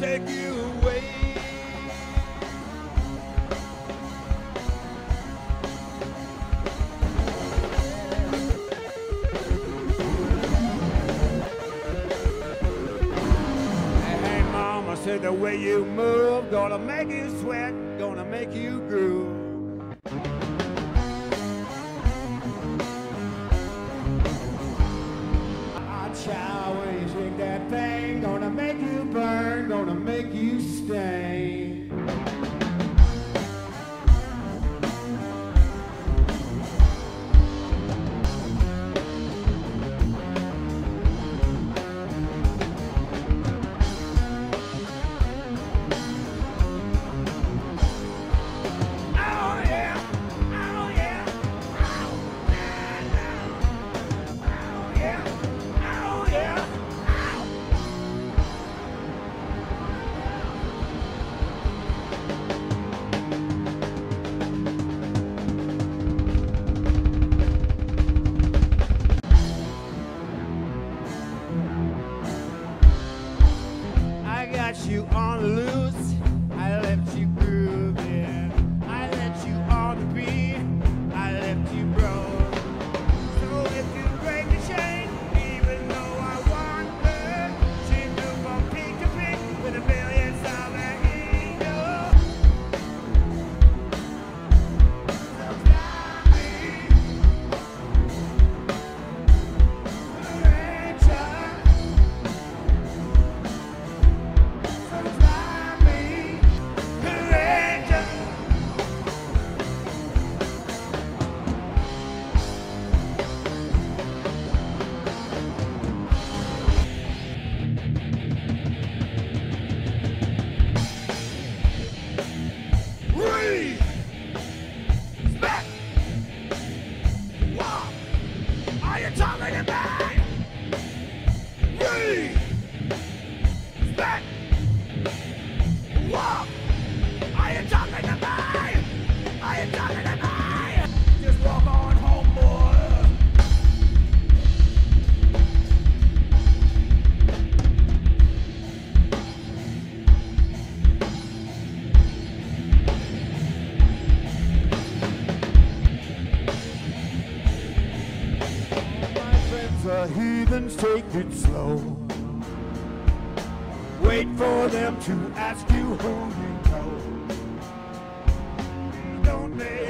take you away. Hey, mama, said the way you move, gonna make you sweat, gonna make you groove. let you on loose. Take it slow. Wait for them to ask you who you know. Don't they?